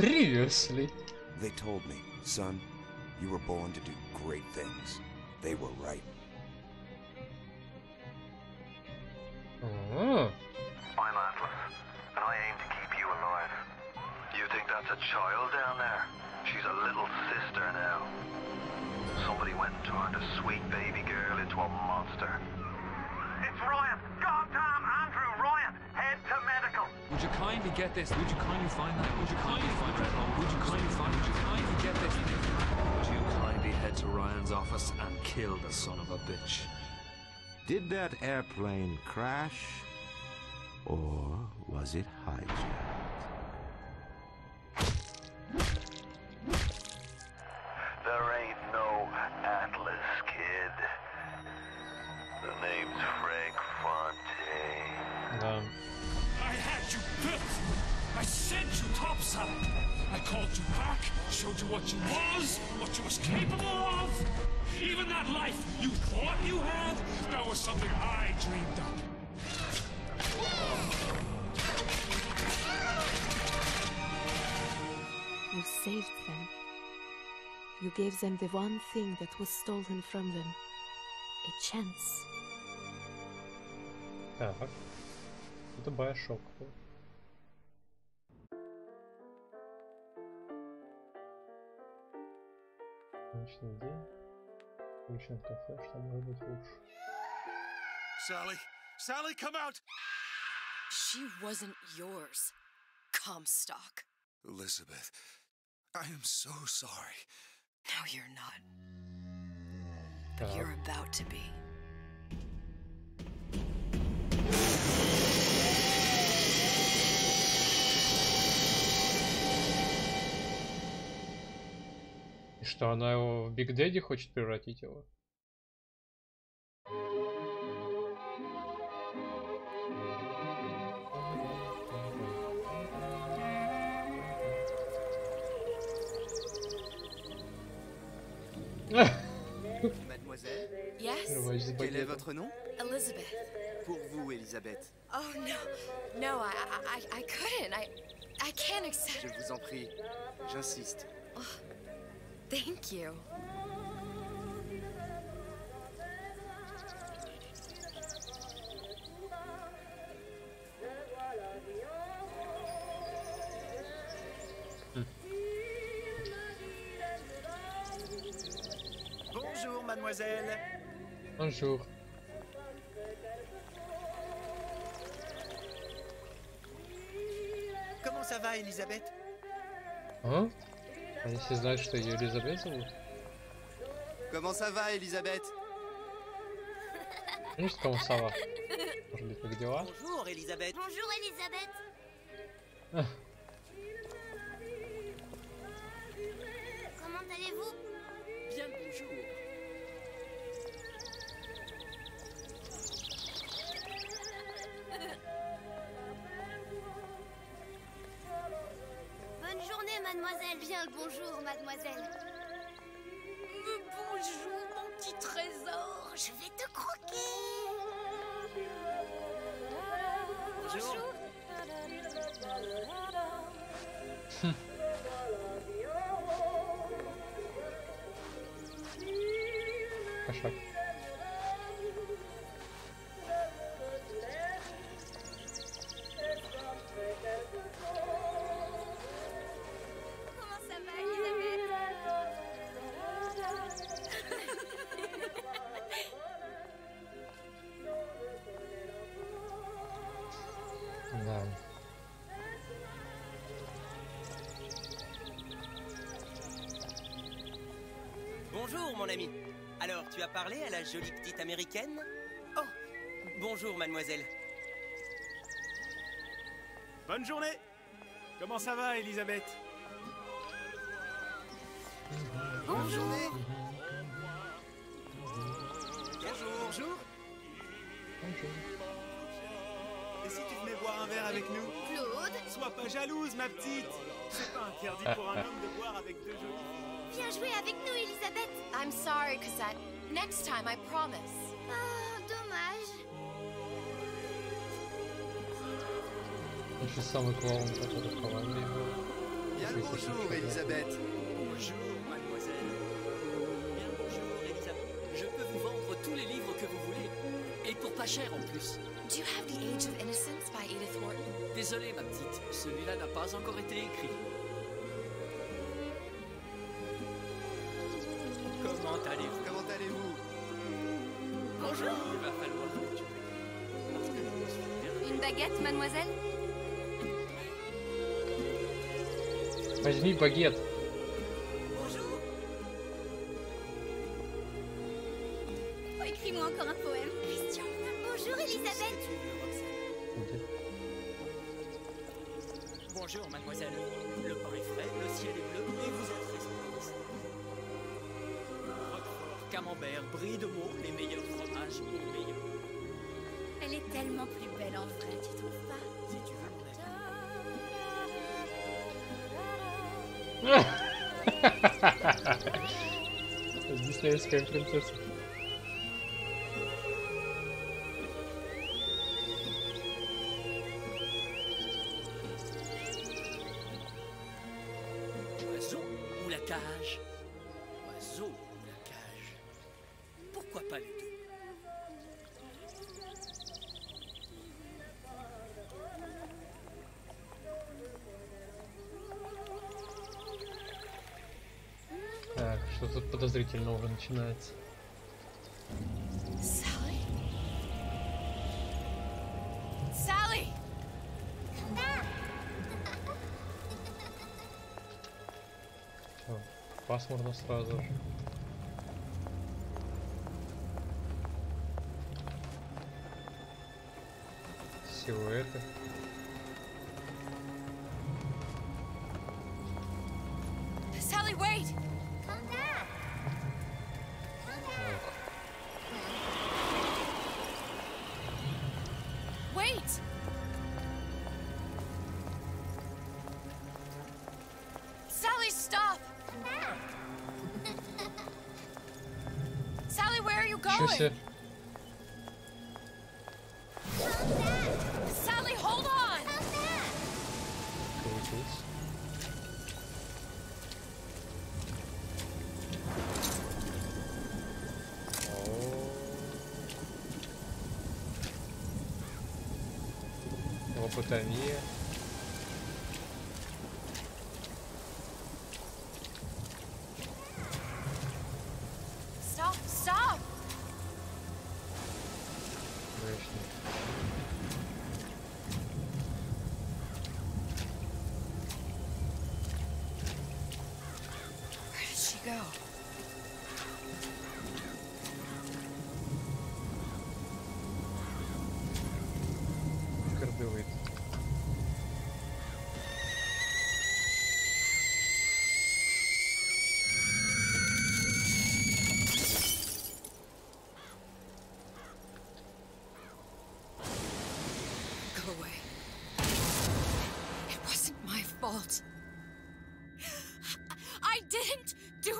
Previously. They told me, son, you were born to do great things. They were right. Oh. I'm Atlas, and I aim to keep you alive. You think that's a child down there? She's a little sister now. Somebody went and turned a sweet baby girl into a monster. It's Ryan! Goddamn Andrew Ryan! Head to medical! Would you kindly get this? Would you kindly find that? Bitch? Did that airplane crash? Or was it hijacked? that was stolen from them a chance. Так. Это Байошок. Обычный день. Обычное кафе, что может быть лучше. Sally, Sally, come out! She wasn't yours, Comstock. Elizabeth, I am so sorry. No, you're not. But you're about to be. И что, она его в Биг Дэдди хочет превратить его? Mademoiselle, votre nom Elizabeth. Pour vous, Elisabeth. Oh no, no, I, I, I couldn't. I, I can't accept. Je vous en prie, j'insiste. Thank you. Bonjour, mademoiselle. Bonjour. Comment ça va, Elisabeth А? Они все знают, что ее Елизабет зовут? Comment ça va, Elisabeth Ну, что кому сова? Может быть, как дела? Bonjour, Elisabeth. Bonjour Elisabeth. Mademoiselle, bien le bonjour, mademoiselle. Euh, bonjour, mon petit trésor. Je vais te croquer. Bonjour. bonjour. À chaque À la jolie petite américaine Oh, bonjour, mademoiselle. Bonne journée Comment ça va, Elisabeth? Bonne journée. Bonjour. Bonjour. Et si tu venais boire un verre avec nous? Claude, Sois pas jalouse, ma petite C'est pas interdit pour un homme de boire avec deux jolies filles. viens jouer avec nous Elisabeth. I'm sorry, Cassette. Next time, I promise. Ah, dommage. Un. Bien le bonjour, Elisabeth. Bonjour, mademoiselle. Bien le bonjour, Elisabeth. Je peux vous vendre tous les livres que vous voulez. Et pour pas cher en plus. Do you have The Age of Innocence by Edith Wharton? Désolée, ma petite. Celui-là n'a pas encore été écrit. baguette, mademoiselle Возьми багет. Oh, écris-moi encore un poème. Christian. Bonjour, Elisabeth. Bonjour, mademoiselle. Le pain est frais, le ciel est bleu et vous êtes respectueuse. Roquefort, camembert, brie de Meaux, les meilleurs fromages, les meilleurs. tellement plus belle en vrai, tu trouves pas Si tu veux, Princess. Подозрительно уже начинается. Sally? Sally! Пасмурно сразу же. Yeah.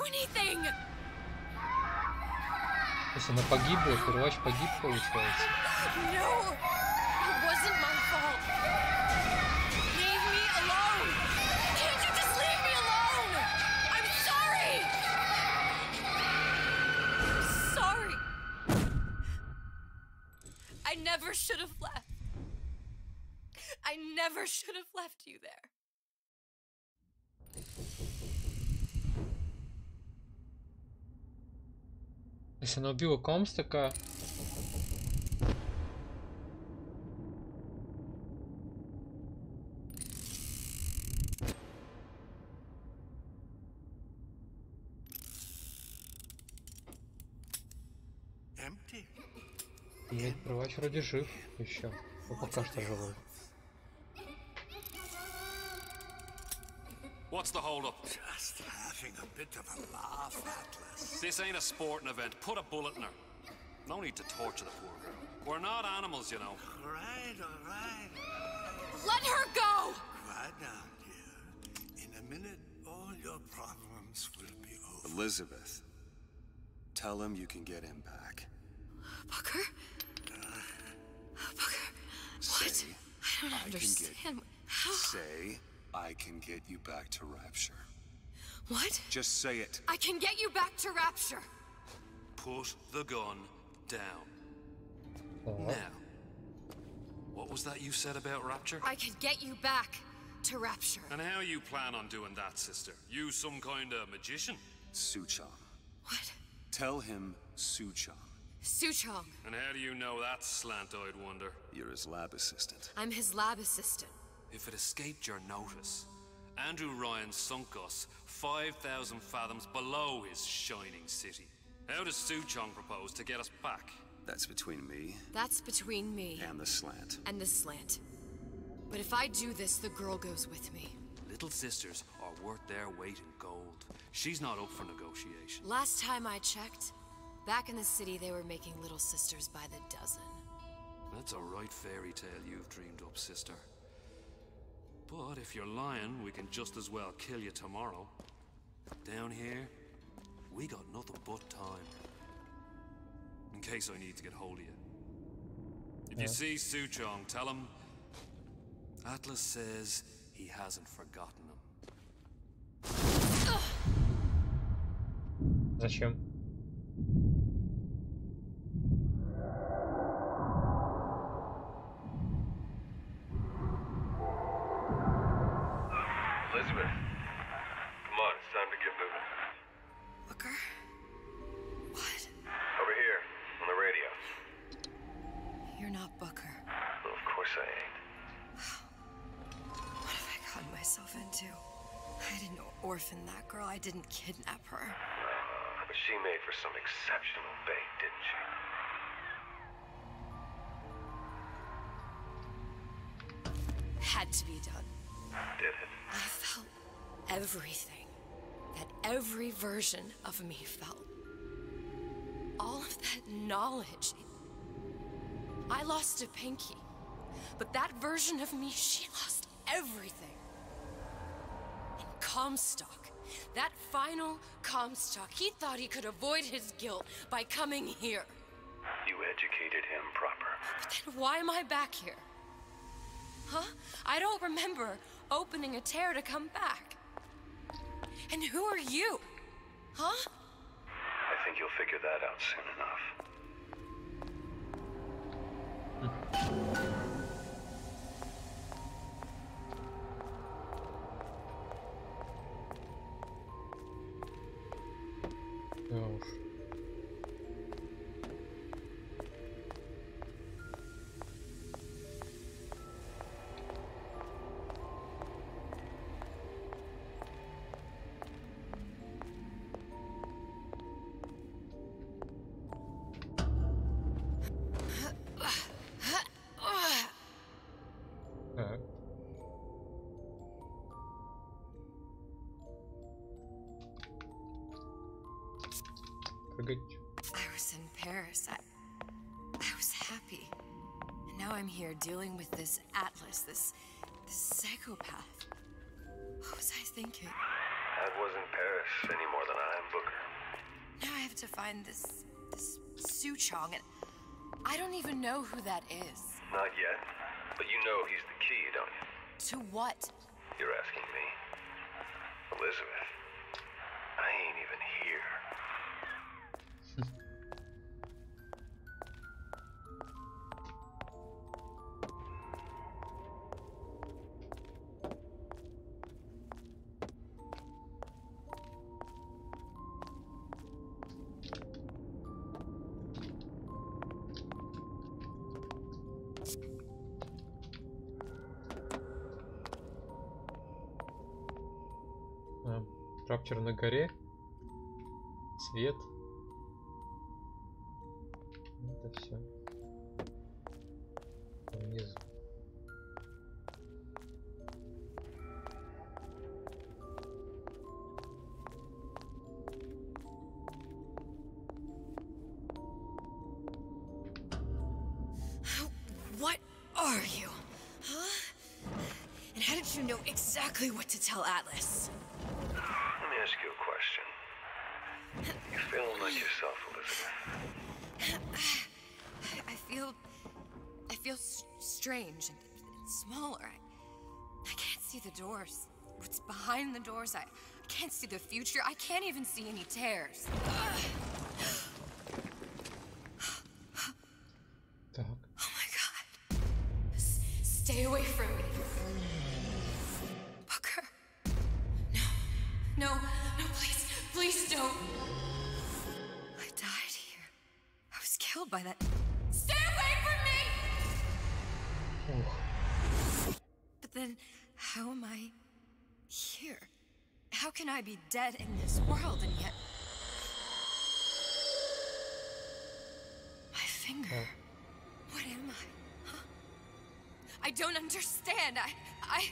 didn't do anything! Если она погибла, первач погиб, получается. No! It wasn't my fault! Leave me alone! Can't you just leave me alone? I'm sorry! I'm sorry! I never should have left. I never should have left you there. Если она убила Комстака, и первач вроде жив еще. Ну, пока что живой. What's the hold up? Just having a bit of a laugh, Atlas. This ain't a sporting event. Put a bullet in her. No need to torture the poor girl. We're not animals, you know. All right, all right. Let her go! Quiet down, dear. In a minute, all your problems will be over. Elizabeth, tell him you can get him back. Booker? Booker, what? Say, I don't I can get- How? Say, I can get you back to Rapture. What? Just say it. I can get you back to Rapture. Put the gun down. Now, what was that you said about Rapture? I can get you back to Rapture. And how you plan on doing that, sister? You some kind of magician? Suchong. What? Tell him Suchong. Suchong. And how do you know that slant-eyed wonder? You're his lab assistant. I'm his lab assistant. If it escaped your notice, Andrew Ryan sunk us 5,000 fathoms below his shining city. How does Su Suchong propose to get us back? That's between me That's between me and the slant. and the slant. But if I do this, the girl goes with me. Little sisters are worth their weight in gold. She's not up for negotiation. Last time I checked, back in the city, they were making little sisters by the dozen. That's a right fairy tale you've dreamed up, sister. But if you're lying, we can just as well kill you tomorrow. Down here, we got nothing but time. In case I need to get hold of you. If you Yeah. see Suchong, tell him Atlas says he hasn't forgotten him. Зачем? Exceptional bait, didn't she? Had to be done. Did it? I felt everything that every version of me felt. All of that knowledge. I lost a pinky, but that version of me, she lost everything. And Comstock, that final Comstock, he thought he could avoid his guilt by coming here. You educated him proper. But then why am I back here? Huh? I don't remember opening a tear to come back. And who are you? Huh? I think you'll figure that out soon enough. Was in Paris. I, I was happy. And now I'm here dealing with this Atlas, this, this psychopath. What was I thinking? That wasn't Paris any more than I am Booker. Now I have to find this, this Suchong, and I don't even know who that is. Not yet, but you know he's the key, don't you? To what? You're asking me. Elizabeth, Ветер на горе. Цвет. Это все. Внизу. exactly what to tell Atlas. Strange and, smaller. I, I can't see the doors. What's behind the doors? I, I can't see the future. I can't even see any tears. How can I be dead in this world and yet. My finger. What am I? Huh? I don't understand. I. I.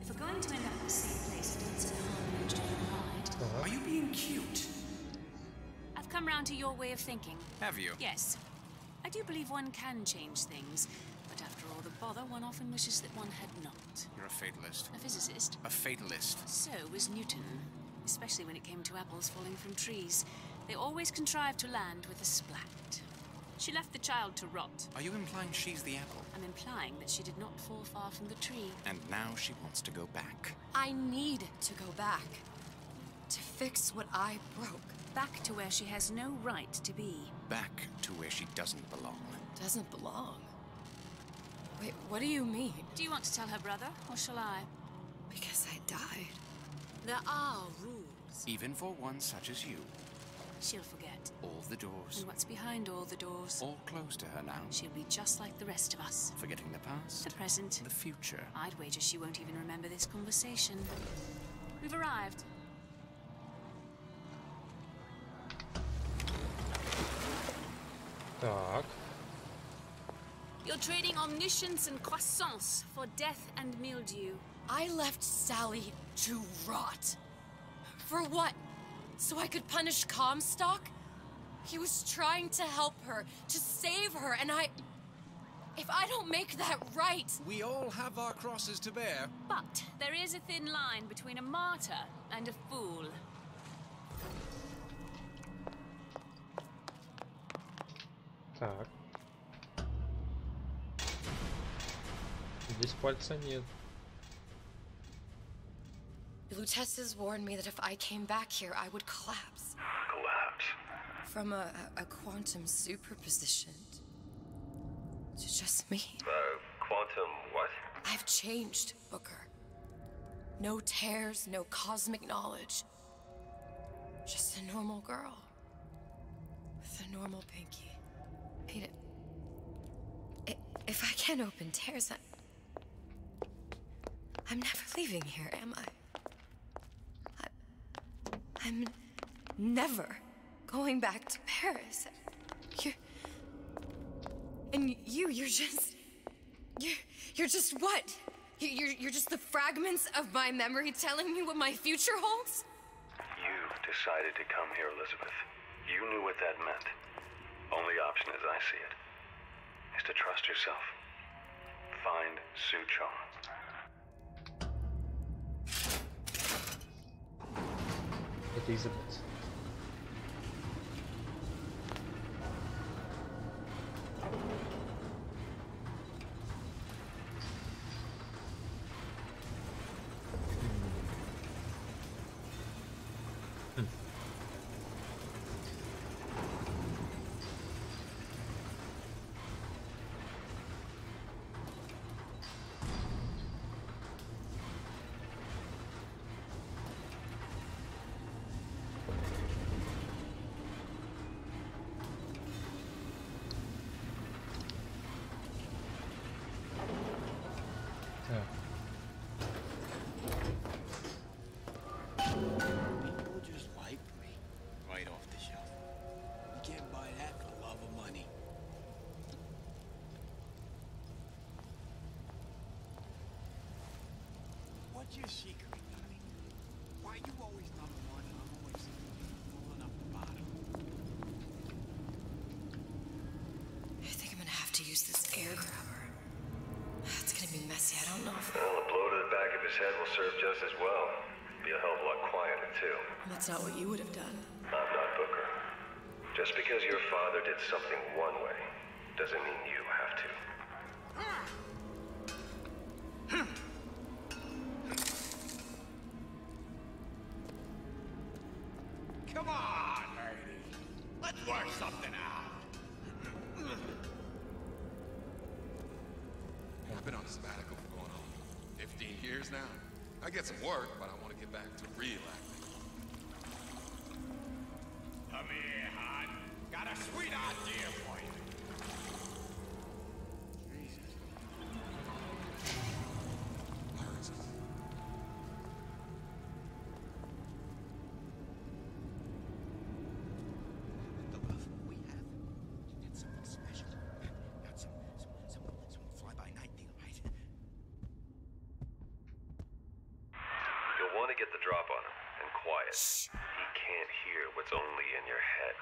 If we're going to end up in the same place at Hudson Harbor and John Hyde, uh-huh. Are you being cute? I've come round to your way of thinking. Have you? Yes. I do believe one can change things, but after all the bother, one often wishes that one had not. You're a fatalist. A physicist. A fatalist. So was Newton, especially when it came to apples falling from trees. They always contrived to land with a splat. She left the child to rot. Are you implying she's the apple? I'm implying that she did not fall far from the tree. And now she wants to go back. I need to go back. To fix what I broke. Back to where she has no right to be. Back to where she doesn't belong. Doesn't belong. Wait, what do you mean? Do you want to tell her brother, or shall I? Because I died. There are rules. Even for one such as you. She'll forget. All the doors. And what's behind all the doors? All closed to her now. She'll be just like the rest of us. Forgetting the past. The present. The future. I'd wager she won't even remember this conversation. We've arrived. Так. You're trading omniscience and croissance for death and mildew. I left Sally to rot. For what? So I could punish Comstock? He was trying to help her, to save her, and I. If I don't make that right. We all have our crosses to bear. But there is a thin line between a martyr and a fool. Так. Здесь пальца нет. Lutesses warned me that if I came back here, I would collapse. Collapse. From a, a, a quantum superposition to just me. Uh, quantum what? I've changed, Booker. No tears, no cosmic knowledge. Just a normal girl. With a normal pinky. Peter, i- if I can't open tears, I, I'm never leaving here, am I? I? I'm never going back to Paris. You're. And you, you're just. You're, you're just what? You- You're, you're just the fragments of my memory telling me what my future holds? You decided to come here, Elizabeth. You knew what that meant. Only option, as I see it, is to trust yourself. Find Su Chong. these events. What's your secret, darling? Why you always number one and I'm always falling up the bottom? I think I'm gonna have to use this air grabber. It's gonna be messy. I don't know if. Well, a blow to the back of his head will serve just as well. Be a hell of a lot quieter, too. That's not what you would have done. I'm not Booker. Just because your father did something one way, doesn't mean you have to. Come on, ladies. Let's work something out. I've been on a sabbatical for going on 15 years now. I get some work, but I want to get back to real acting. Come here, hon. Got a sweet idea. for quiet. He can't hear what's only in your head.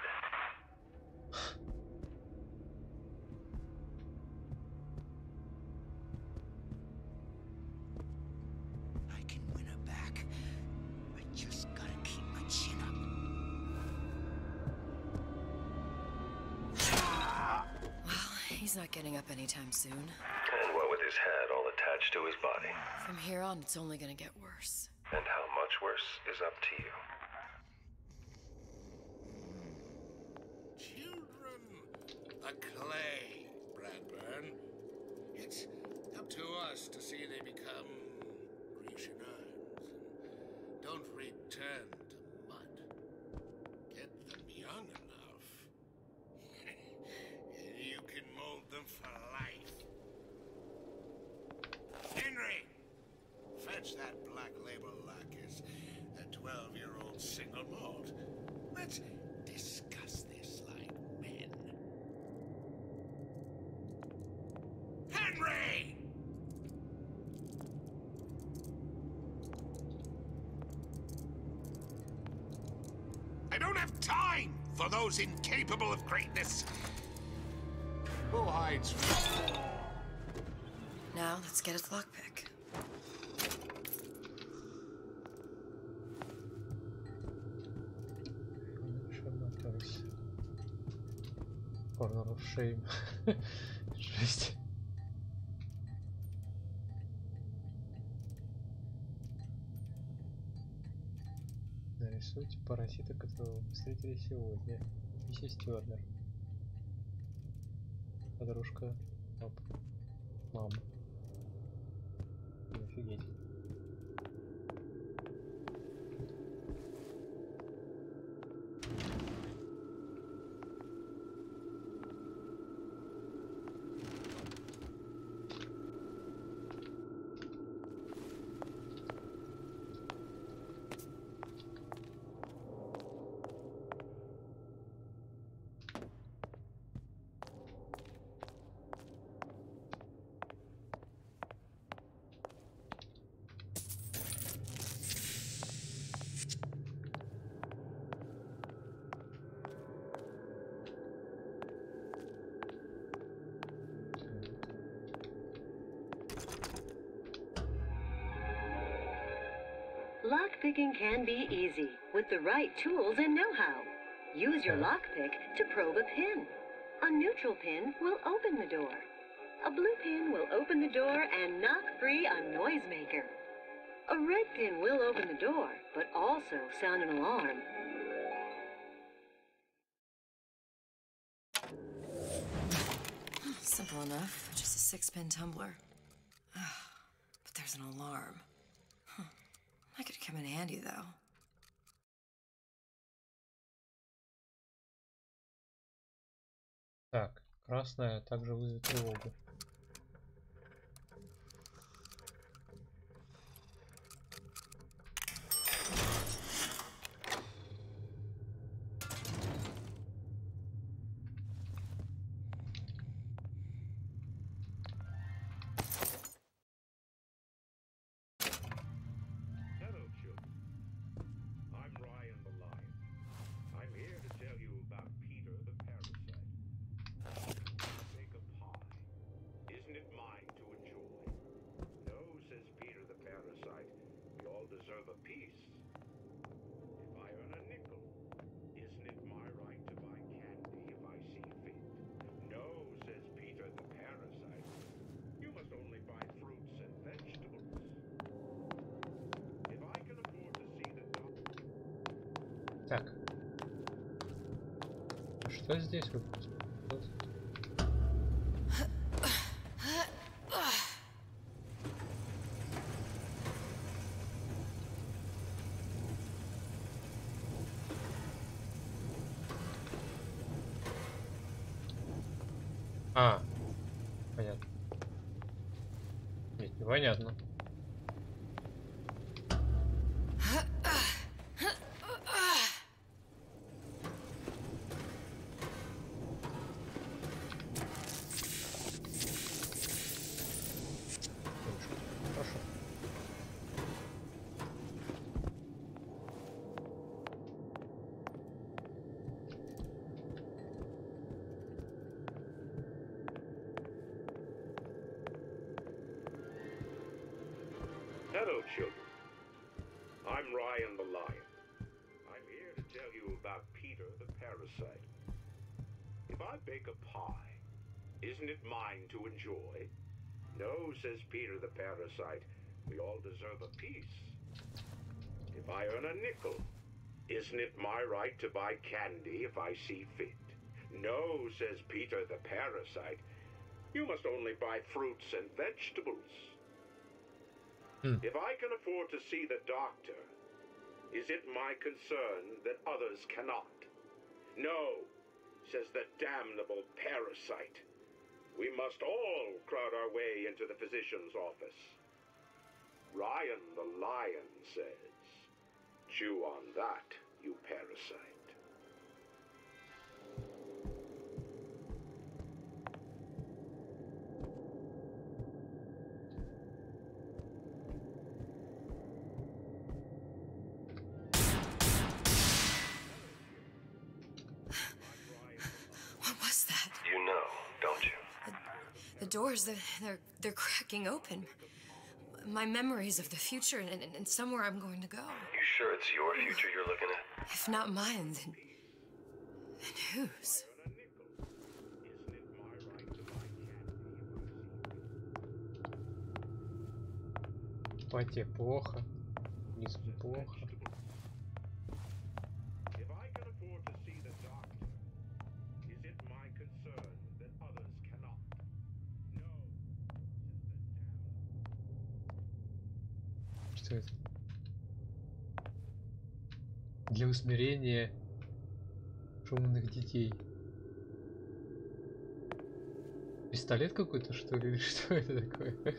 I can win her back. I just gotta keep my chin up. Well, he's not getting up anytime soon. And what with his head all attached to his body. From here on, it's only gonna get worse. And how much worse is up to you. Children, the clay, Bradburn. It's up to us to see they become Grecian urns and don't return to mud. Get them young enough. you can mold them for life. Henry! Fetch that black label lacquers, that 12 year old single malt. Let's discuss this like men. Henry! I don't have time for those incapable of greatness. Who hides Now, let's get its lockpick. Осталась. Corner of Shame. Жесть. Нарисуйте паразита, которого мы встретили сегодня. Миссис Тернер. Подружка пап. Can be easy with the right tools and know-how. Use your lockpick to probe a pin. A neutral pin will open the door. A blue pin will open the door and knock free a noisemaker. A red pin will open the door, but also sound an alarm. Oh, simple enough. Just a six-pin tumbler. Красная также вызовет тревогу. coisas desculpas. I bake a pie, isn't it mine to enjoy? No, says Peter the Parasite. We all deserve a piece. If I earn a nickel, isn't it my right to buy candy if I see fit? No, says Peter the Parasite. You must only buy fruits and vegetables. Hmm. If I can afford to see the doctor, is it my concern that others cannot? No, says the damnable parasite. We must all crowd our way into the physician's office. Ryan the lion says, Chew on that, you parasite. doors, they're, they're, they're cracking open. My memories of the future and, and, and somewhere I'm going to go. You sure it's your future you're looking at? If not mine, then. then whose? Пати плохо. Вниз плохо. Для усмирения шумных детей. Пистолет какой-то, что ли? Или Что это такое? You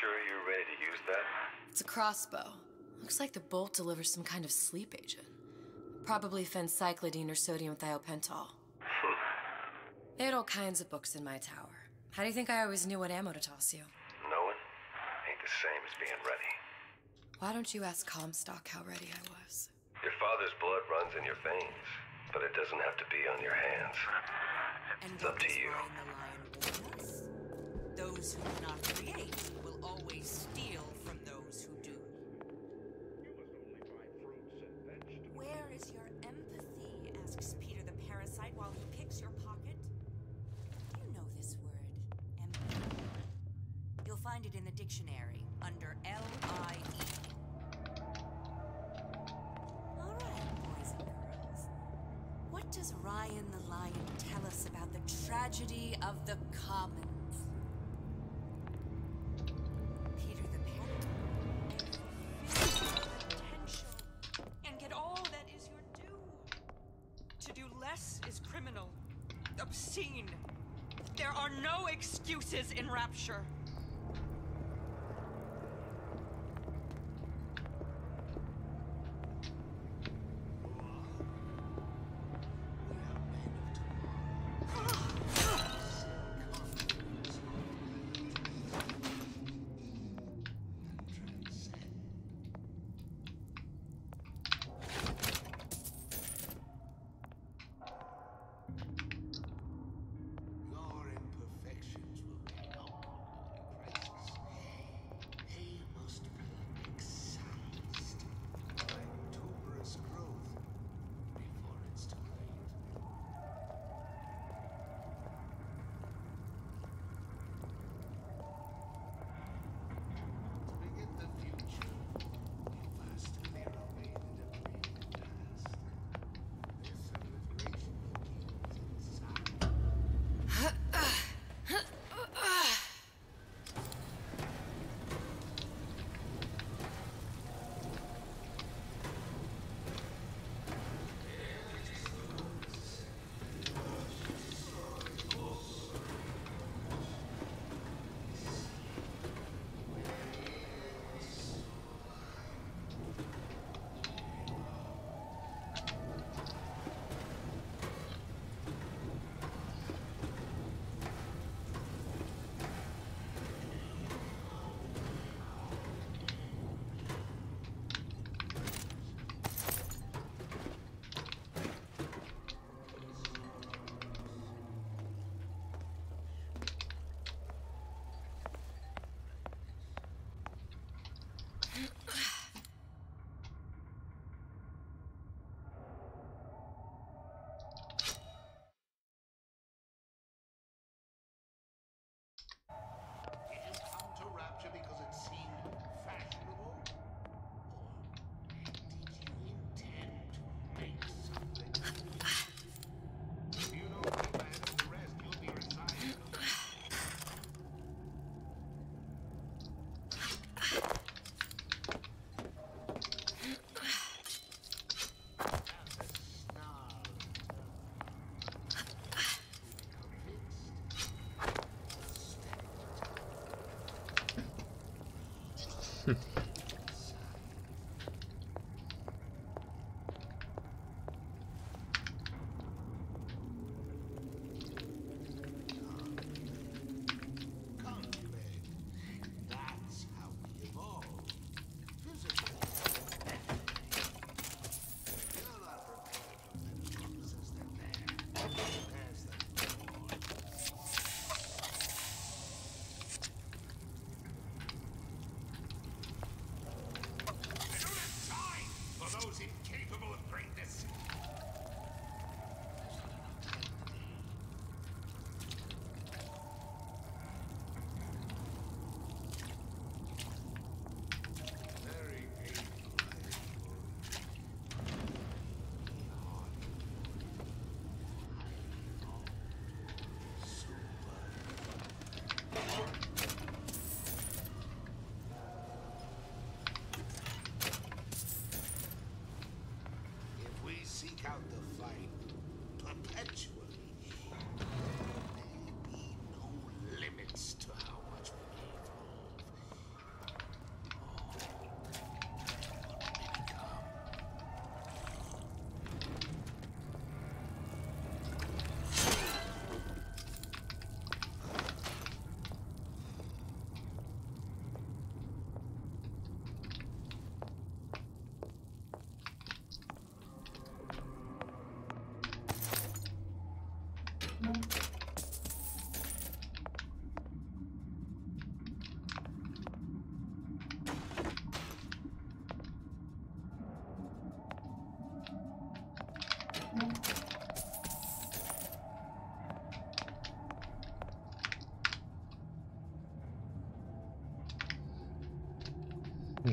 sure you're ready to use that? It's a crossbow. Looks like the bolt delivers some kind of sleep agent. Probably phencyclidine or sodium thiopental. They had all kinds of books in my tower. How do you think I always knew what ammo to toss you? Knowing ain't the same as being ready. Why don't you ask Comstock how ready I was? Your father's blood runs in your veins, but it doesn't have to be on your hands. And It's up to you. Those who do not create will always steal from those who do. Where is your empathy? asks Peter the parasite while he picks your pocket. Do you know this word, empathy? You'll find it in the dictionary under L-I-E. All right, boys and girls. What Ryan the Lion tell us about the tragedy of the commons? Peter the potential and get all that is your due. To do less is criminal, obscene. There are no excuses in Rapture.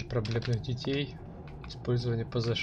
проблемных детей. Использование ПЗ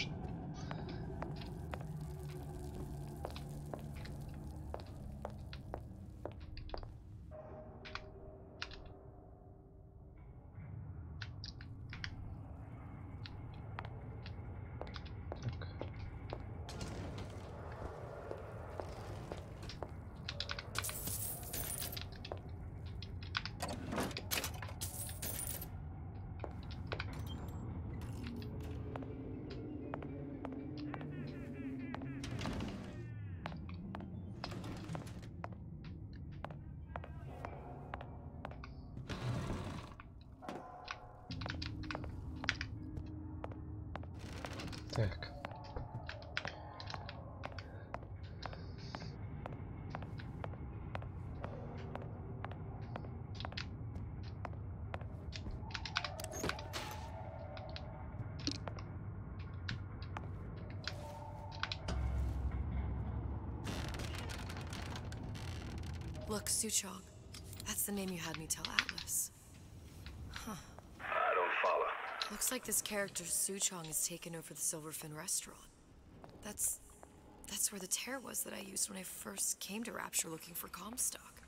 Suchong. That's the name you had me tell Atlas. Huh. I don't follow. Looks like this character Suchong has taken over the Silverfin restaurant. That's that's where the tear was that I used when I first came to Rapture looking for Comstock.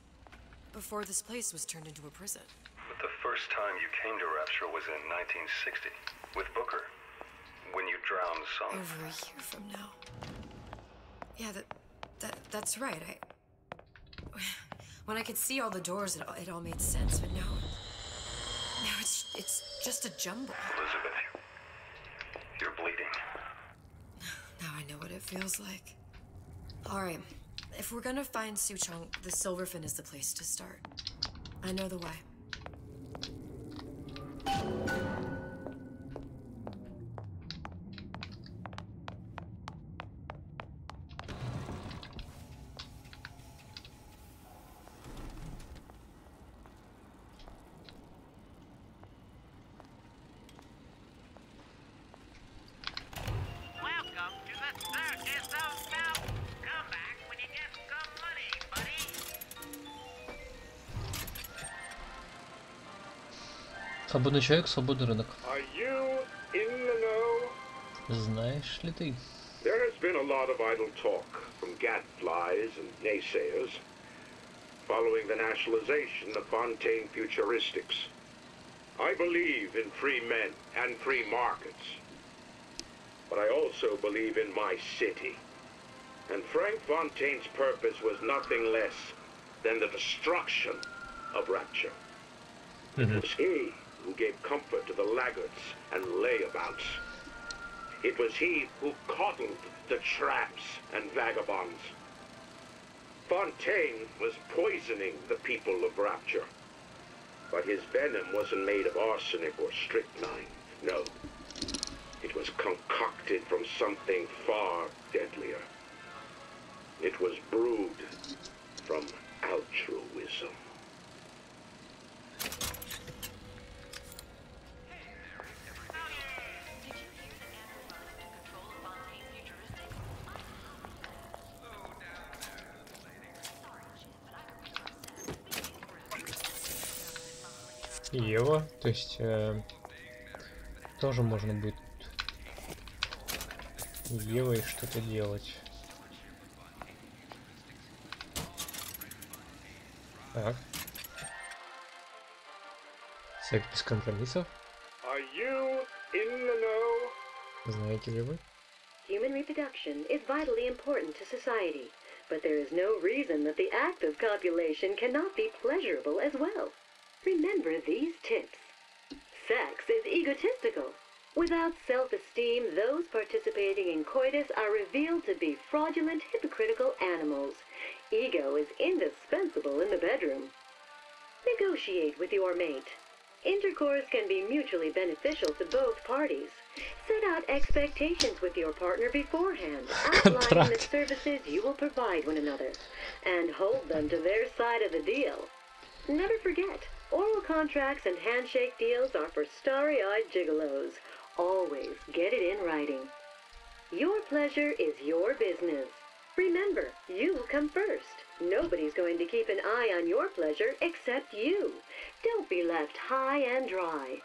Before this place was turned into a prison. But the first time you came to Rapture was in 1960 with Booker. When you drowned some. Over a year from now. Yeah, that that that's right. I when I could see all the doors, it all, it all made sense. But now, now it's it's just a jumble. Elizabeth, you're bleeding. Now I know what it feels like. All right, if we're gonna find Suchong, the Silverfin is the place to start. I know the way. Свободный человек, свободный рынок. Are you in the know? Знаешь ли ты? There has been a lot of idle talk from gadflies and naysayers following the nationalization of Fontaine Futuristics. I believe in free men and free markets. But I also believe in my city. And Frank Fontaine's purpose was nothing less than the destruction of Rapture. It was he who gave comfort to the laggards and layabouts. It was he who coddled the tramps and vagabonds. Fontaine was poisoning the people of Rapture. But his venom wasn't made of arsenic or strychnine. No. It was concocted from something far deadlier. It was brewed from altruism. Ева, то есть э, тоже можно будет Евой что-то делать. Так. Секс без компромиссов. Знаете ли вы? Human reproduction is vitally important to society, but there is no reason that the act of copulation cannot be pleasurable as well. Remember these tips. Sex is egotistical. Without self-esteem, those participating in coitus are revealed to be fraudulent, hypocritical animals. Ego is indispensable in the bedroom. Negotiate with your mate. Intercourse can be mutually beneficial to both parties. Set out expectations with your partner beforehand, outlining the services you will provide one another, and hold them to their side of the deal. Never forget, Oral contracts and handshake deals are for starry-eyed gigolos. Always get it in writing. Your pleasure is your business. Remember, you come first. Nobody's going to keep an eye on your pleasure except you. Don't be left high and dry.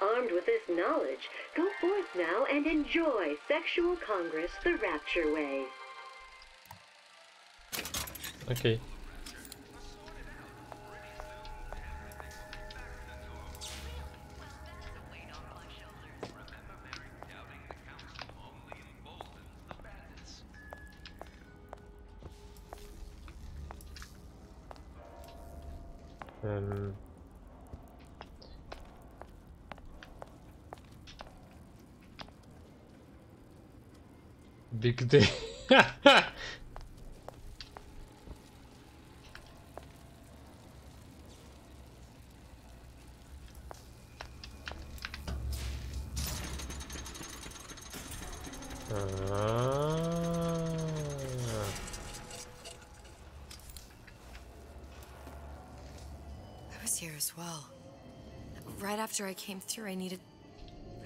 Armed with this knowledge, go forth now and enjoy Sexual Congress the Rapture Way. Okay. Эм. Big day. Ah. I was here as well. Right after I came through, I needed.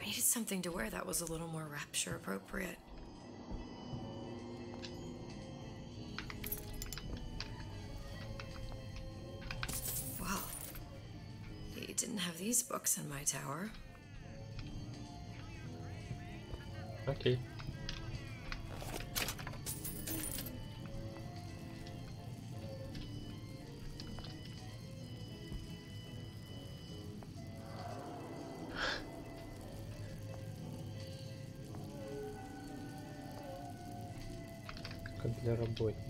I needed something to wear that was a little more rapture appropriate. Wow. You didn't have these books in my tower. Для работников.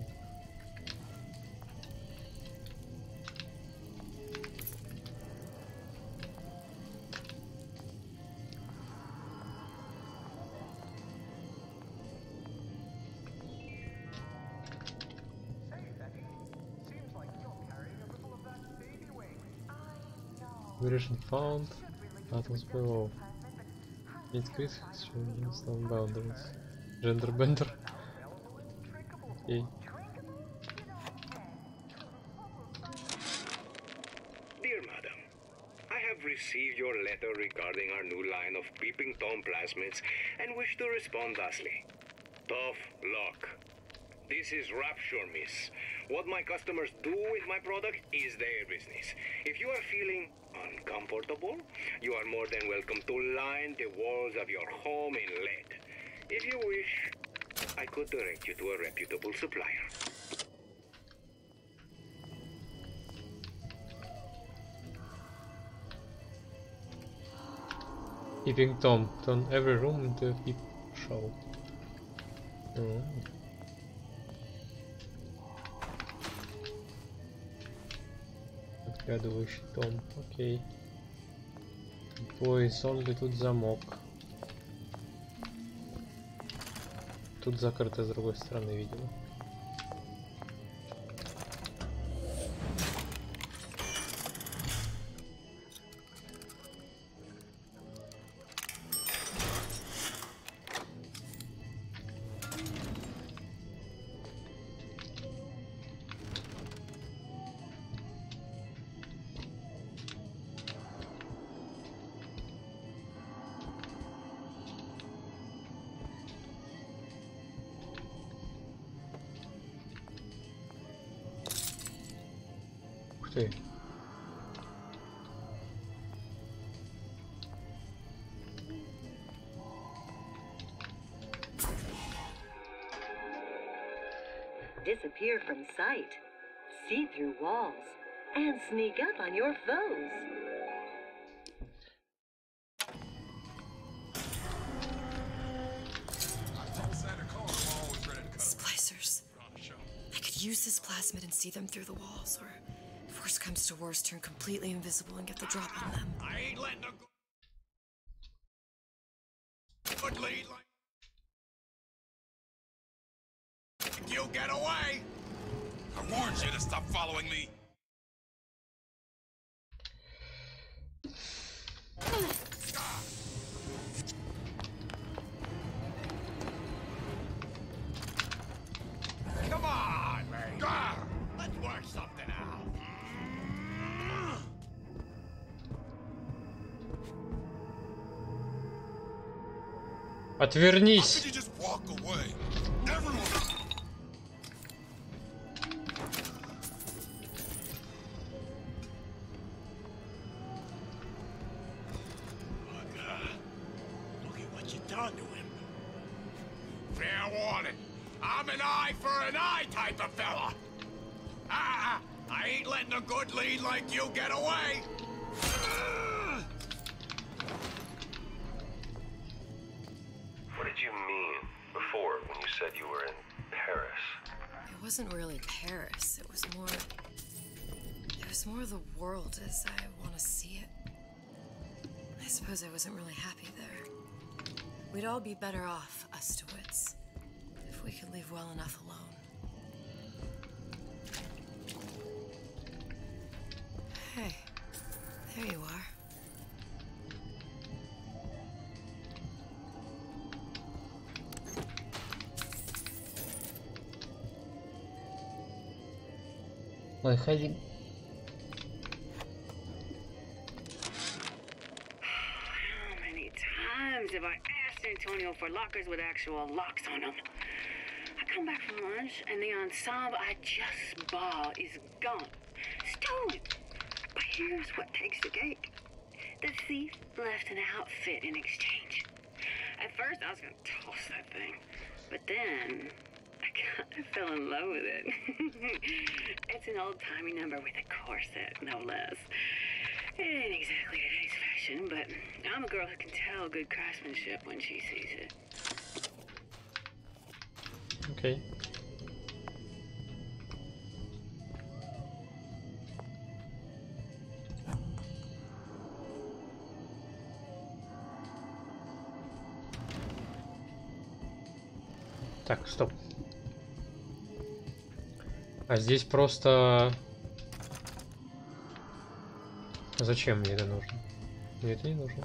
Variation found. Atoms below. It's Chris changing some boundaries. Gender bender. Dear Madam, I have received your letter regarding our new line of peeping Tom plasmids and wish to respond thusly. Tough luck. This is Rapture, miss. What my customers do with my product is their business. If you are feeling uncomfortable, you are more than welcome to line the walls of your home in lead. If you wish, I could direct you to a reputable supplier. Peeping Tom turn every room into a peep show. Mm. Odgaduj się Tom, okej. Okay. Boj soldy tu zamok. Тут закрыто с другой стороны, видимо. Okay. Disappear from sight, see through walls, and sneak up on your foes. Splicers. I could use this plasmid and see them through the walls, or comes to worst, turn completely invisible and get the drop on them. I ain't letting Отвернись! We'd all be better off, us DeWitts, if we could leave well enough alone. Hey, there you are. Well, I Antonio for lockers with actual locks on them? I come back from lunch and the ensemble I just bought is gone. Stolen. But here's what takes the cake. The thief left an outfit in exchange. At first I was gonna toss that thing. But then I kind of fell in love with it. it's an old timey number with a corset, no less. It ain't exactly fashion, but I'm a girl who can tell good craftsmanship when she sees it. Окей. Так, стоп. А здесь просто... Зачем мне это нужно? Нет, я не нужно.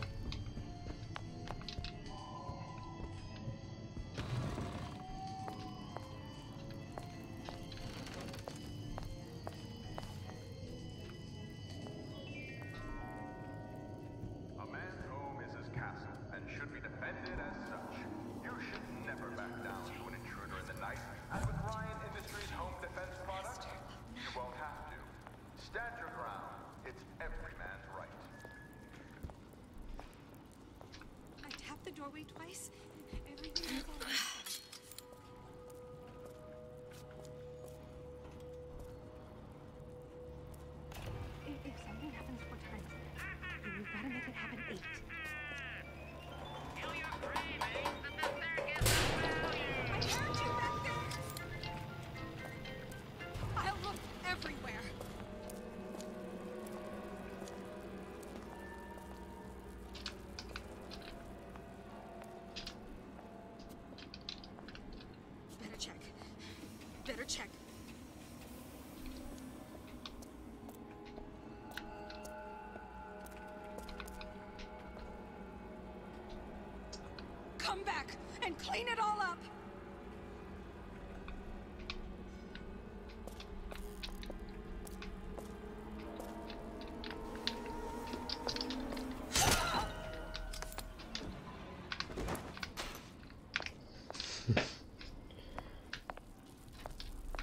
Come back and clean it all up.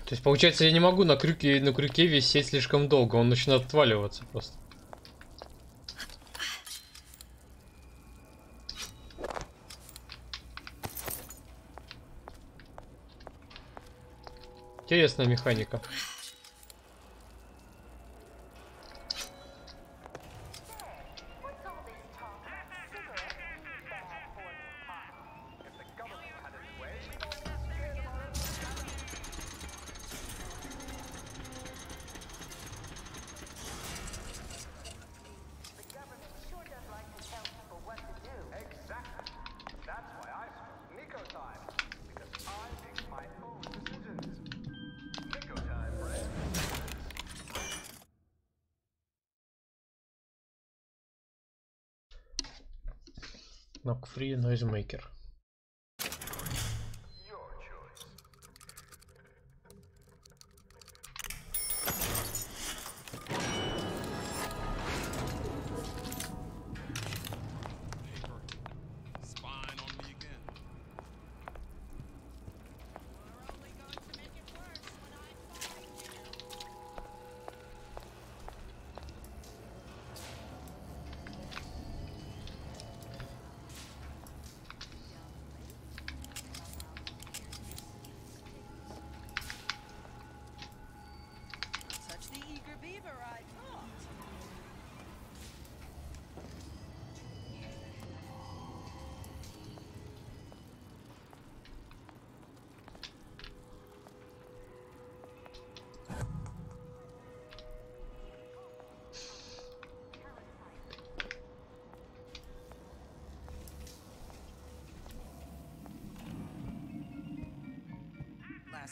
То есть, получается, я не могу на крюке, на крюке висеть слишком долго, он начинает отваливаться просто. Интересная механика. Free noisemaker.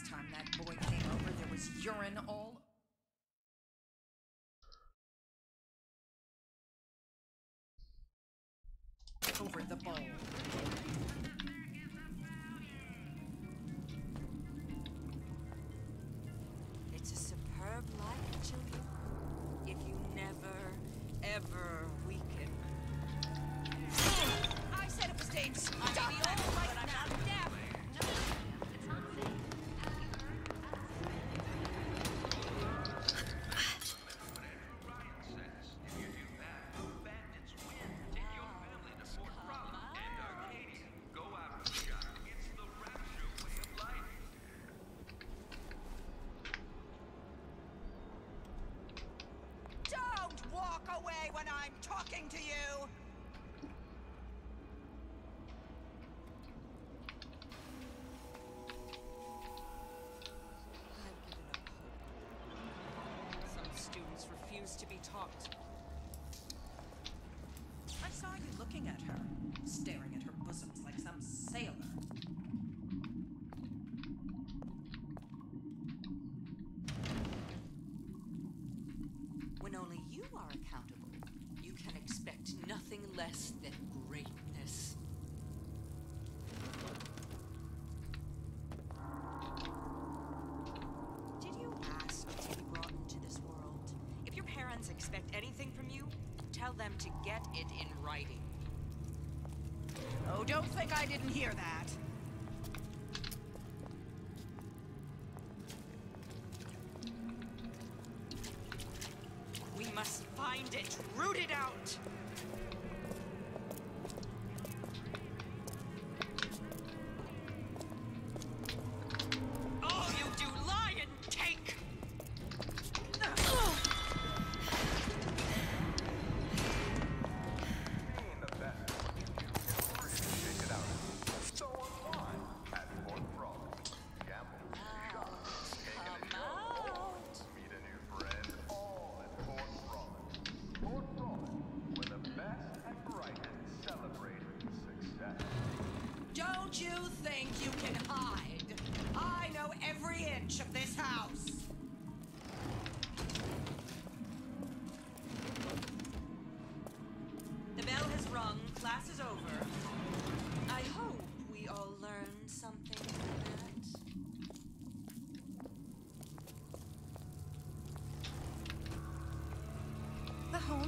Time that boy came over, there was urine all I'm talking to you. Some students refuse to be taught. I saw you looking at her, staring at her bosoms like some sailor. When only you are accountable, you can expect nothing less than greatness. Did you ask to be brought into this world? If your parents expect anything from you, tell them to get it in writing. Oh, don't think I didn't hear that.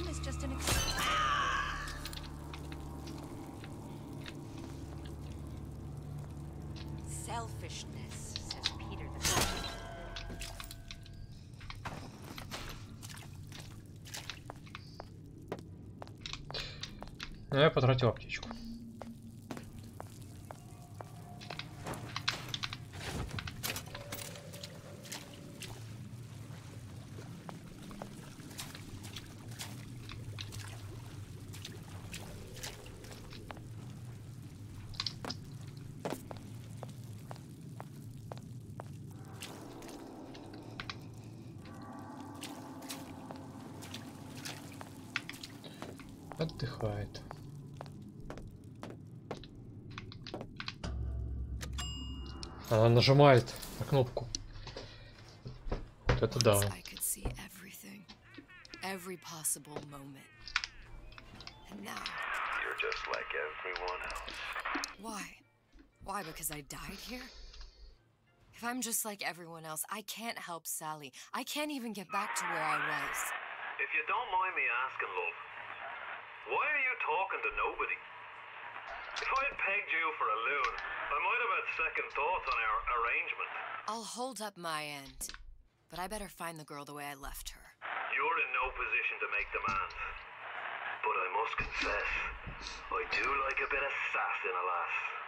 Home is just an. Selfishness, says Peter the. Но я потратил аптечку. нажимает на кнопку. Вот это да. Once I could see everything, every possible moment. And now, You're just like everyone else. why? Why? Because I died here? If I'm just like everyone else, I can't help Sally. I can't even get back to where I was. If you don't mind me asking, love, why are you talking to nobody? If I had pegged you for a loon, I might have had second thoughts on our arrangement. I'll hold up my end. But I better find the girl the way I left her. You're in no position to make demands. But I must confess, I do like a bit of sass in a lass.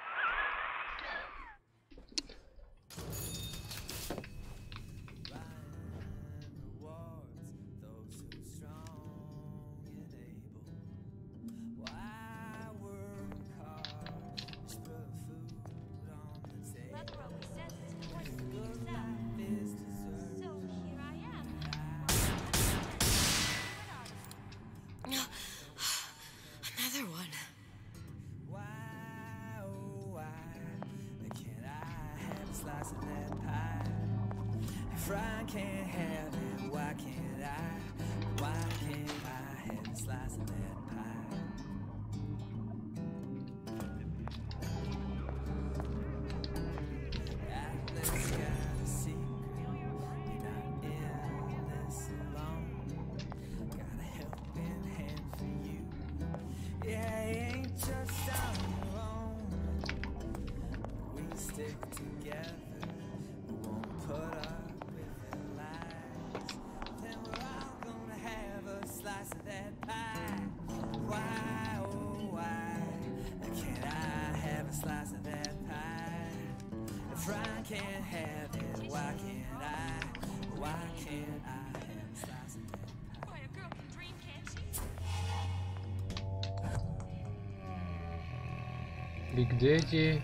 Биг Дэдди,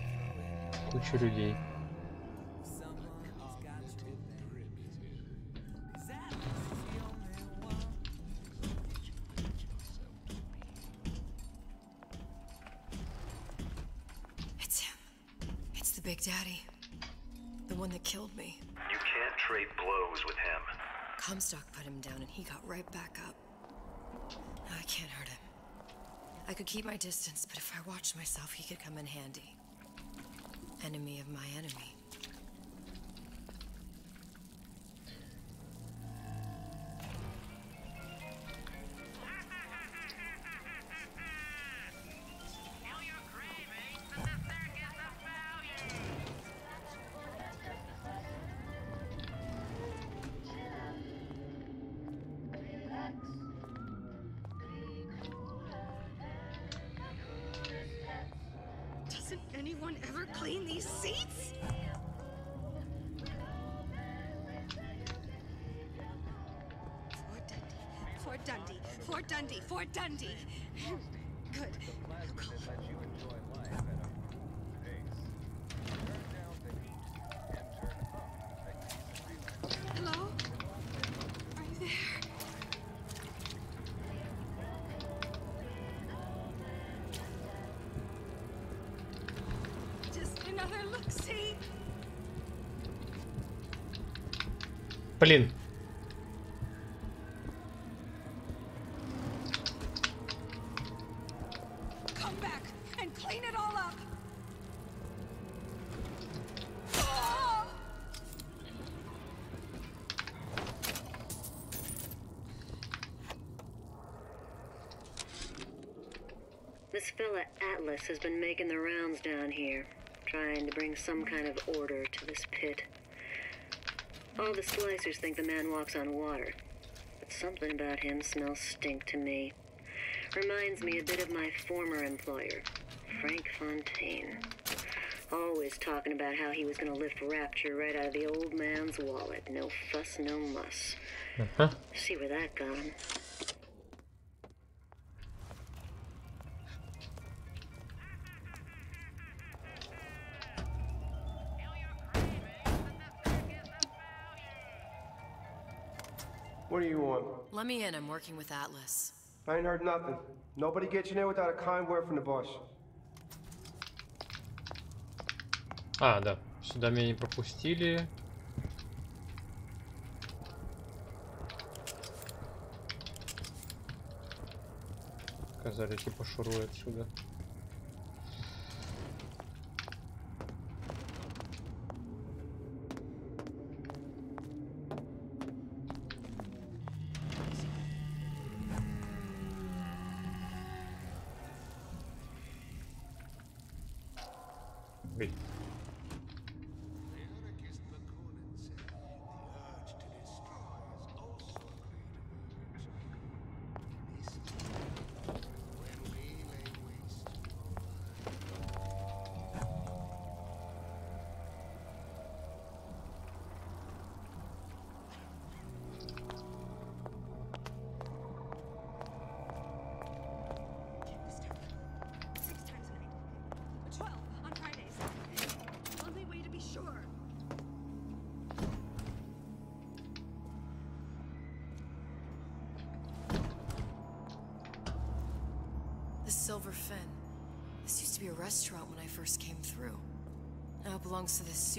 куча людей. It's him. It's the Big Daddy. The one that killed me. You can't trade blows with him. Comstock put him down and he got right back up. I could keep my distance, but if I watched myself, he could come in handy. Enemy of my enemy. Ah! This fella Atlas has been making the rounds down here, trying to bring some kind of order to this pit. All the splicers think the man walks on water, but something about him smells stink to me. Reminds me a bit of my former employer, Frank Fontaine. Always talking about how he was gonna lift Rapture right out of the old man's wallet. No fuss, no muss. Uh-huh. See where that got him. Let me in. I'm working with Atlas. I ain't heard nothing. Nobody gets in there without a kind word from the boss. А, да. Сюда меня не пропустили. Сказали, типа, шуруй отсюда.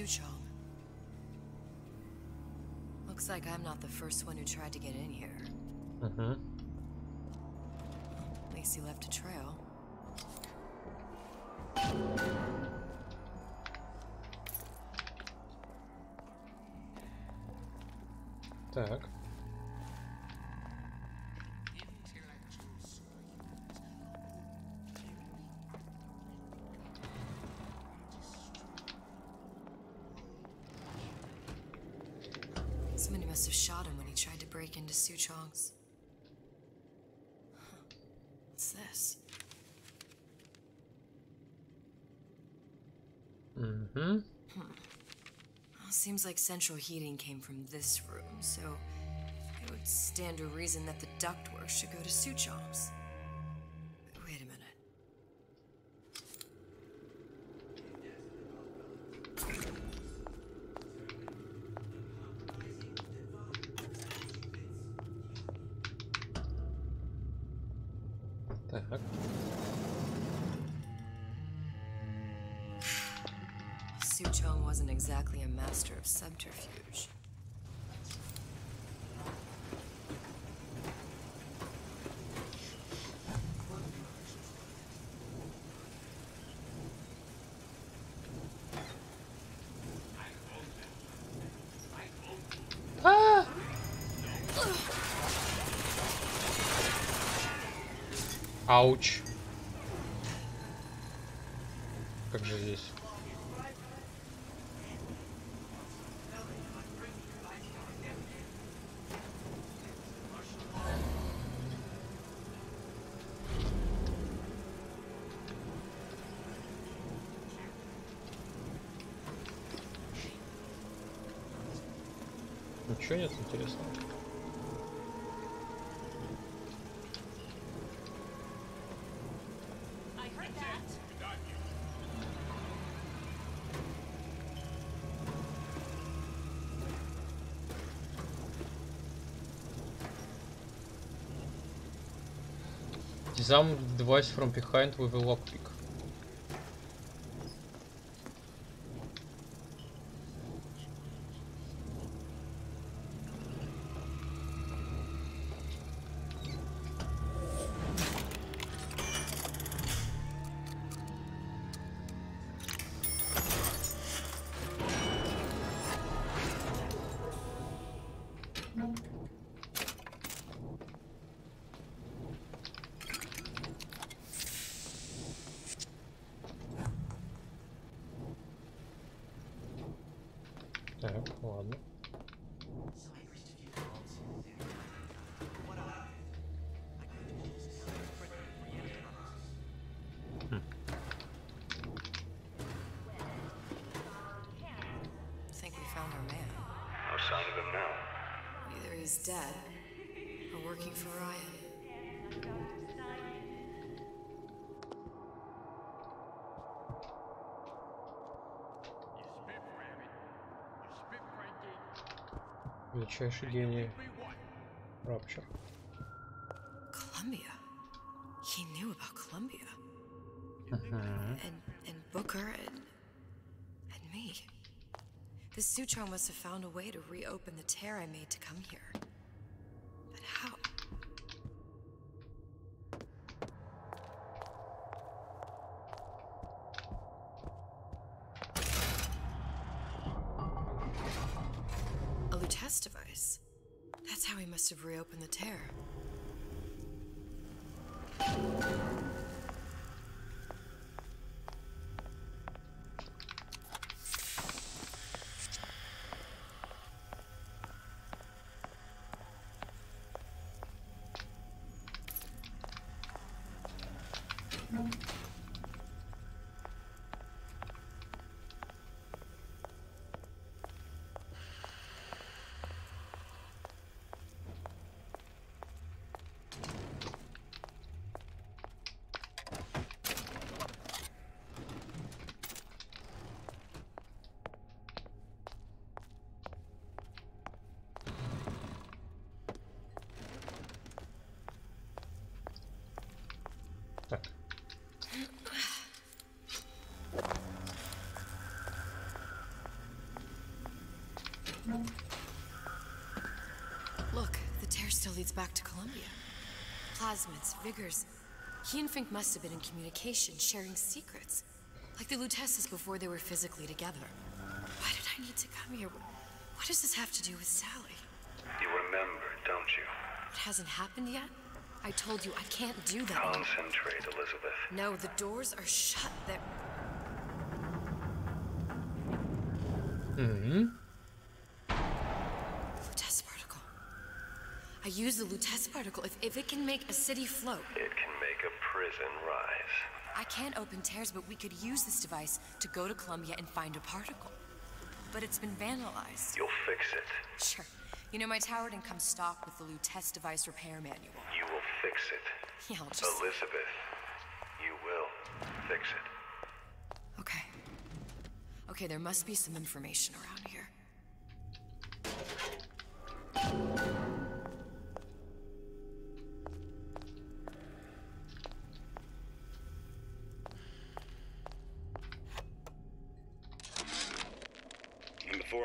Suchong. Looks like I'm not the first one who tried to get in here. Mm-hmm. Suchong's. What's this? Mm-hmm. Hmm. Well, seems like central heating came from this room, so it would stand to reason that the ductwork should go to Suchong's. Ауч. Как же здесь? Ничего нет интересного. The device from behind with a lockpick. Either he's dead or working for Ryan. Величайший гений. Рапчер. Columbia. He knew about Columbia. Мгм. And and Booker and and me. The Sutro must have found a way to reopen the tear I made to come here. Look, the tear still leads back to Columbia. Plasmids, Vigors. He and Fink must have been in communication, sharing secrets. Like the Luteces before they were physically together. Why did I need to come here? What does this have to do with Sally? You remember, don't you? It hasn't happened yet? I told you I can't do that. Concentrate, Elizabeth. No, the doors are shut. They're... Hmm. Lutece particle. I use the Lutece particle. If, if it can make a city float, It can make a prison rise. I can't open tears, but we could use this device to go to Columbia and find a particle. But it's been vandalized. You'll fix it. Sure. You know, my tower didn't come stocked with the Lutece device repair manual. You will fix it. Yeah, I'll just... Elizabeth, you will fix it. Okay. Okay, there must be some information around here.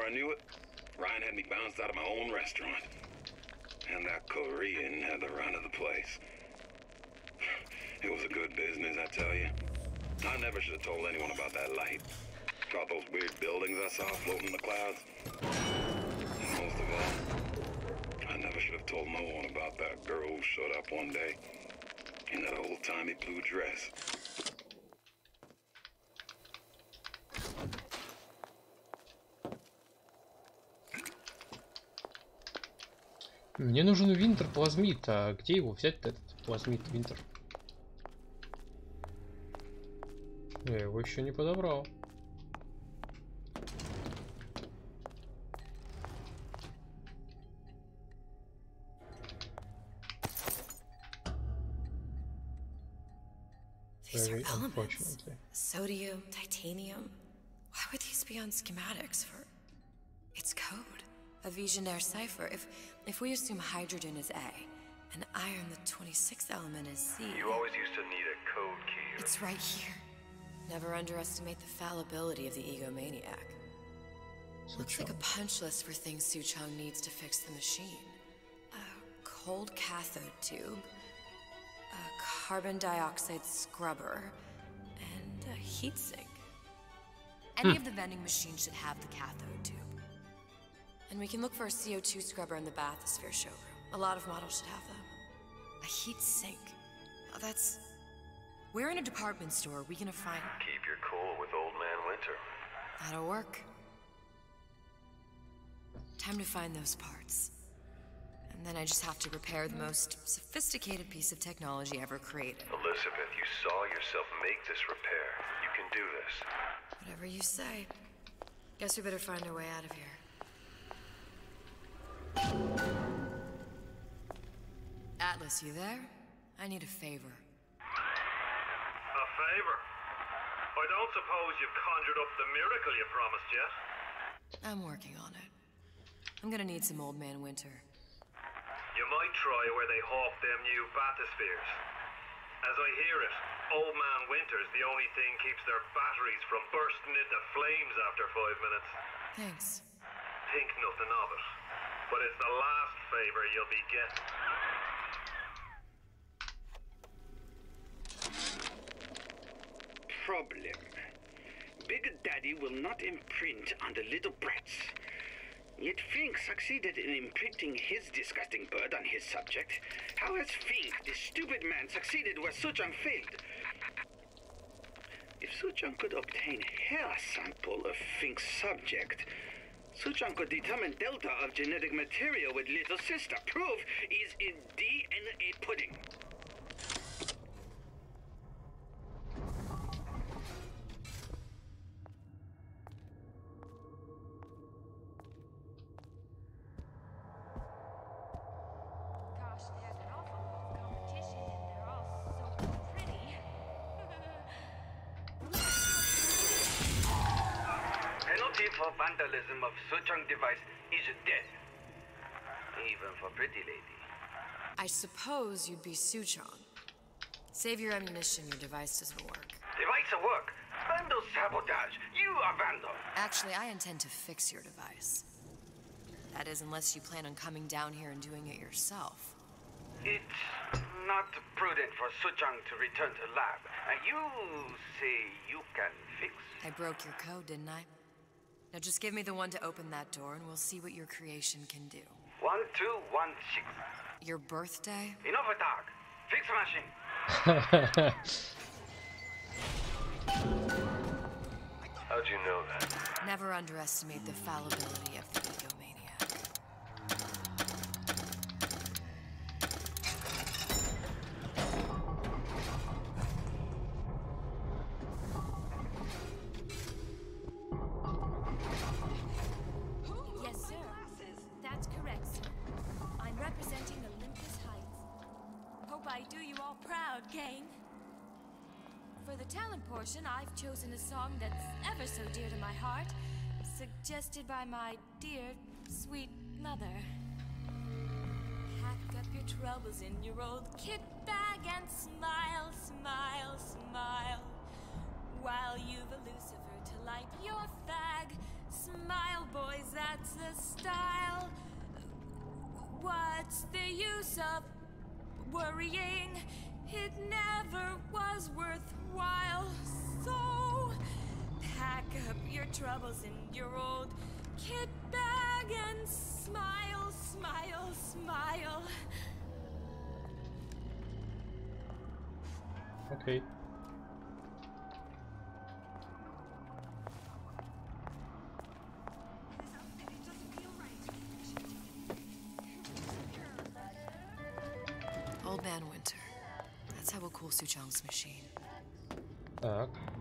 I knew it, Ryan had me bounced out of my own restaurant. And that Korean had the run of the place. It was a good business, I tell you. I never should have told anyone about that light. About those weird buildings I saw floating in the clouds. And most of all, I never should have told no one about that girl who showed up one day in that old-timey blue dress. Мне нужен Винтер плазмит, а где его взять-то, этот плазмит Винтер? Я его еще не подобрал. Very unfortunately. Sodium, titanium. Why would these be on schematics for... It's code. A Vigenère cipher. If if we assume hydrogen is A, and iron the 26th element is C... You always used to need a code key. It's right here. Never underestimate the fallibility of the egomaniac. Looks like a punch list for things Suchong needs to fix the machine. A cold cathode tube, a carbon dioxide scrubber, and a heatsink. Any Hmm. of the vending machines should have the cathode tube. And we can look for a CO2 scrubber in the bathysphere showroom. A lot of models should have them. A heat sink. Oh, that's... We're in a department store are we gonna find. Keep your cool with Old Man Winter. That'll work. Time to find those parts. And then I just have to repair the most sophisticated piece of technology ever created. Elizabeth, you saw yourself make this repair. You can do this. Whatever you say. Guess we better find our way out of here. Atlas, you there? I need a favor. A favor? I don't suppose you've conjured up the miracle you promised yet? I'm working on it. I'm gonna need some Old Man Winter. You might try where they hawk them new bathyspheres. As I hear it, Old Man Winter's the only thing keeps their batteries from bursting into flames after five minutes. Thanks. Think nothing of it. But it's the last favor you'll be getting. Problem. Big Daddy will not imprint on the little brats. Yet Fink succeeded in imprinting his disgusting bird on his subject. How has Fink, the stupid man, succeeded where Suchong failed? If Suchong could obtain hair sample of Fink's subject, Suchong could determine delta of genetic material with little sister. Proof is in DNA pudding. Suchong device is death. Even for pretty lady. I suppose you'd be Suchong. Save your ammunition, your device doesn't work. Device at work. Vandal sabotage. You are vandal. Actually, I intend to fix your device. That is, unless you plan on coming down here and doing it yourself. It's not prudent for Suchong to return to lab. And you say you can fix? I broke your code, didn't I? Now just give me the one to open that door and we'll see what your creation can do. One, two, one, six. Your birthday? Enough of talk. Fix machine. How'd you know that? Never underestimate the fallibility of the egomaniac. Chosen a song that's ever so dear to my heart, suggested by my dear, sweet mother. Pack up your troubles in your old kit bag and smile, smile, smile. While you've a Lucifer to light your fag. Smile, boys, that's the style. What's the use of worrying? It never was worthwhile. So pack up your troubles in your old kit bag and smile, smile, smile. Okay. Old Man Winter. That's how we'll cool Suchong's machine. Так.